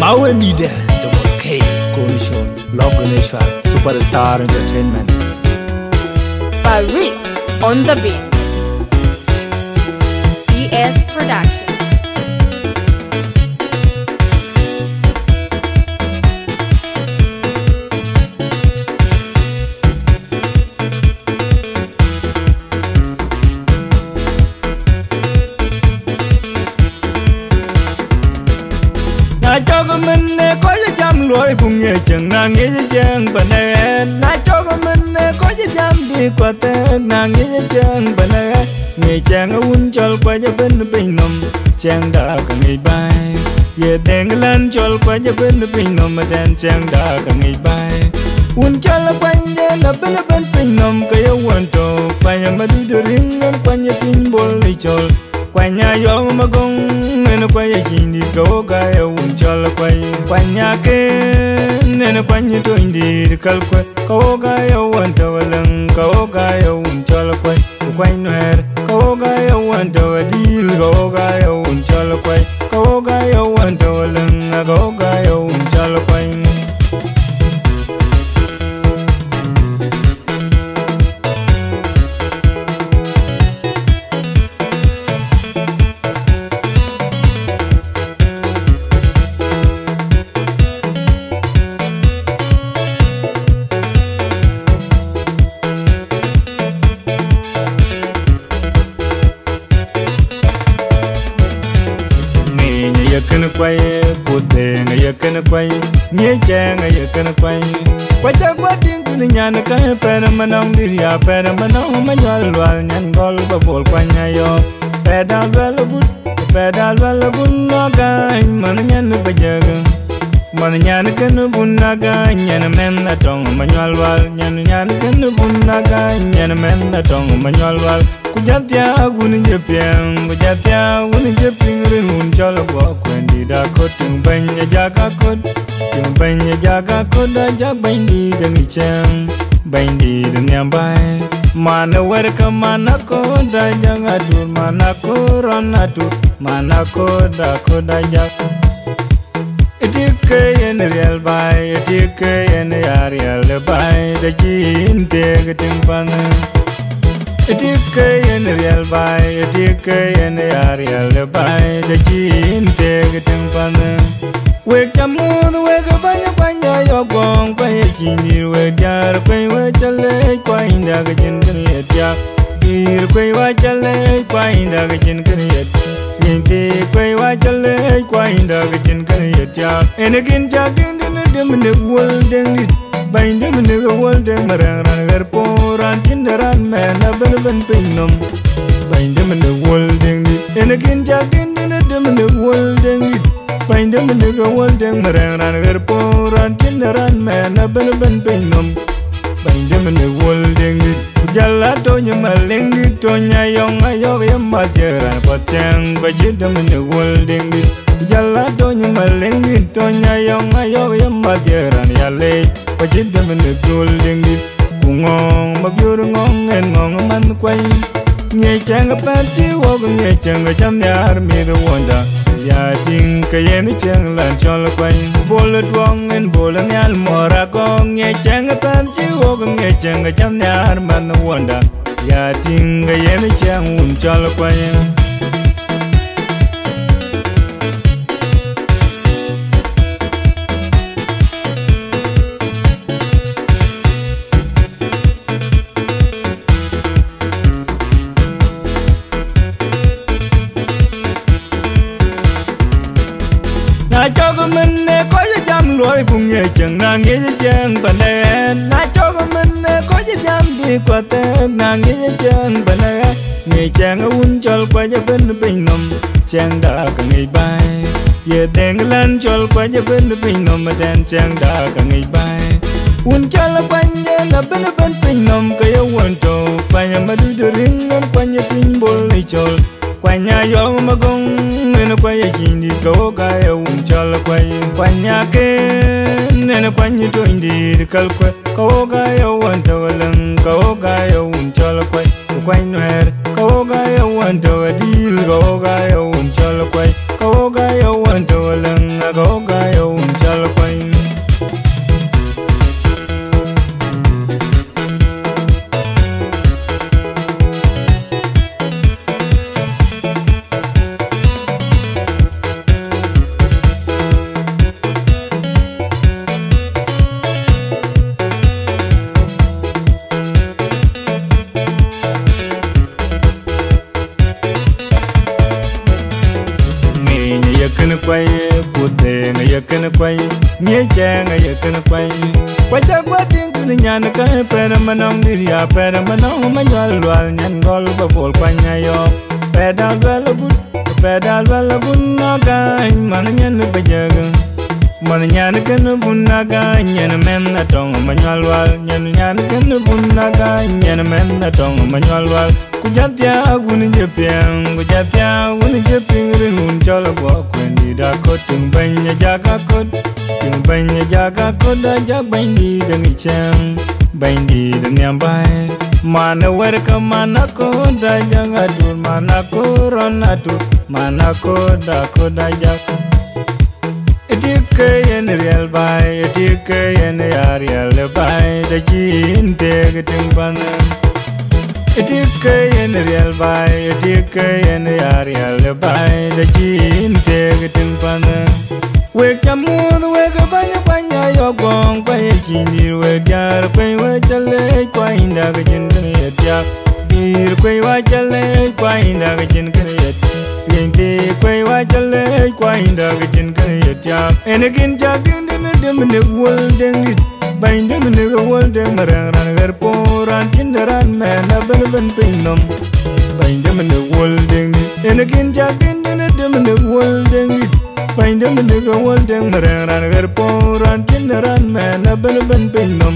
Mawe Media, Double K, Konishon, Loganeshwar, Superstar Entertainment. Farid on the beat. ES Production. Cho lối cùng nghề chẳng nàng nghĩ cho chàng bà nè Na cho có mình có cho dám đi qua tên nàng nghĩ cho chàng bà nè Nghề chàng ở un cho qua cho bên bình nằm chàng đã cả ngày bay, về đèn lan cho qua cho bên bình nằm mà đèn chàng đã cả ngày bay. Un là quanh nhà là bên bên bình nằm cái yêu quan trò Quanh nhà mà đi đường riêng quanh ye pin bol đi nhà gió mà gông nene kwaya chindi kawoga ya unchola kwai. Kwanya ke, nene kwanya to indi kalkwe kawoga ya wanta Quay kawoga ya unchola kwai. Kwai tao đi. ya wanta wadil kawoga ya unchola kwai. Kawoga ya wanta walang kawoga ya yakan quay Nghe cha nga yakan quay Kwa cha kwa ting kuni nyana ka Pera manong diria Pera manong manyol wal Nyan gol babol kwa nyayo Peda lwal but Peda lwal but Noga man nyan bajaga Man nyan kan bunaga Nyan men na tong manyol wal Nyan nyan kan bunaga Nyan men na tong manyol wal Kujatia guni jepiang Kujatia guni jeping Rinun chola kwa kwendi da kot Tung banya jaga kot Tung banya jaga ko Da jag bindi dangi chang Bindi dan nyambai Mana werka mana ko da jaga tur Mana ko ron na tur Mana ko da ko da jag Etike yen real bai Etike yen yar yal bay de jin te gating pangan Etike yen real bay bai Etike yen ya real bai Da jin te gating pangan Wek chamud wek banya banya yo gong pa Kwaya chindir we dar pe we chale kwa inda ga jin kan yet ya. Dir pe wa chale kwa inda ga jin kan yet Yinti pe wa chale kwa inda ga jin kan yet Ene kin chak din din dim nik wul ding dit Bain dim nik wul ding ran gar poran. Tindaran men na ben ben pin nom. Bain dim nik wul ding Ene kin chak din din dim nik wul ding dit Bain dim nik wul ding ran gar poran. Tindaran men na ben ben pin nom. Bain dim nik wul ding Jalla to nyama ling dit To nyayong ayok yam matyaran Patyang bajit dim nik wul ding dit Jalla ayok yam matyaran Yale bajit dim nik wul ding dit Kungong magyur ngong, en ngong, man kwai. Nye chang pati wog nye chang cham yar mi the wonder Ya ting ka yen chang lan chol kwai. Bol duong, en bol nyal, mora kong. Nye chang pati wog nye chang cham yar, man the wonder Ya ting ka yen chang un chol kwai. Chẳng nàng nghĩ chẳng bà nè Nà cho bà mình có dịp dám đi qua tê nàng nghĩ chẳng bà nè Nghề chàng ở un chol qua cho bên bình nằm Chàng đã cả ngày bay, Giờ đèn lan chol qua cho bên bình nằm Mà đèn chàng đã cả ngày bay. Un chol quanh ye na bên bên bình nằm Cái yêu quan trò Quanh mà đi đưa ring Quanh ye pin bol đi chol. Kwanya yo magong nene kwaya chindi kawoga ya unchola kwai nhà kia nene kwanya to indi kalkwe kawoga ya kwai. Nye che nga yekin kwai. Kwacha kwa ting tu nyan ka pere manong diria pere manong manywal lwal nyan gol babol kwanya yo pedal wel but pedal wel bun na ga man nyan bajaga man nyan kan bun na ga nyan men na tong nhăn wal nyan nyan kan bun na ga nyan men na tong manywal wal kujatya Kujatia je piang Kujatia gun je ping rin un kwendi. Da ko tung banya jaga ko tung banya jaga ko da jag bandi dang chang bandi dang nyam mana werka mana ko da jaga dur mana ko ron atu mana ko da ko da jag Etike yen real bai etike yen yar real bai da jin te giting panan Etike yen real bay, etike yen ya real bay, da chin teg gitin pana. Wek jamud wek banya banya yo gong banya chini wek jar kwe wa chale kwa inda gajin kene yatya. Bir kwe wa chale kwa inda gajin kene yatya. Yente kwe wa chale kwa inda gajin kene yatya. Enekin chak yun din dim ne wul ding dit. Bain ding ne wul ding marang ran gar poran kindaran men a ben ben pinom. Bain ding ne wul ding dit. Enekin chak din din dim ne wul ding dit. Bain ding ne wul ding marang ran gar poran kindaran men a ben ben pinom.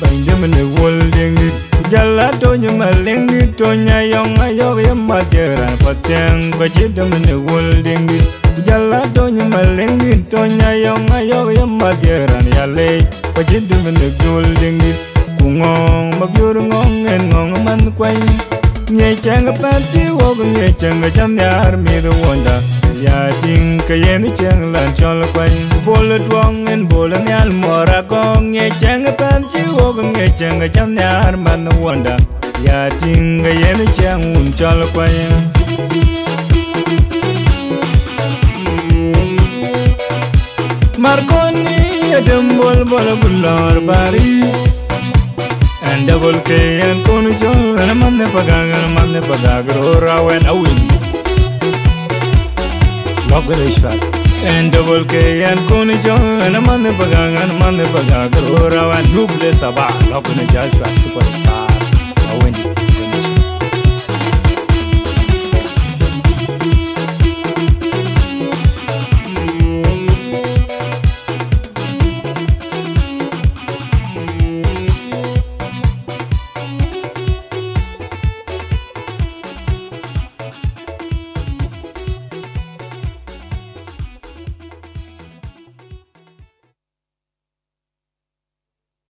Bain ding ne wul ding dit. Jalla to nyuma ling dit to nya yong ayog yam ma teran pateng bachit ding ne wul ding dit. Jalla to nyuma ling dit to nya yong ayog yam ma teran ya le Pajit dum ne gul ding dit Kungong magyur ngong en ngong man kwai Nye chang pa chi wog nye chang cham yar mi the wonder. Ya ting ka yen chang lan chol kwai Bol duong en bol nyal mora kong Nye chang pa chi wog nye chang cham yar man the wonder. Ya ting ka yen chang un chol quay. Marconi Adam Walbala Bular Baris And Double K and Conujol And a man never gang and a man never dagger Raw and a win Logalishwa And Double K and Conujol And a man never gang and a man never dagger Raw and Nuble Sabah Logalishwa Superstar I win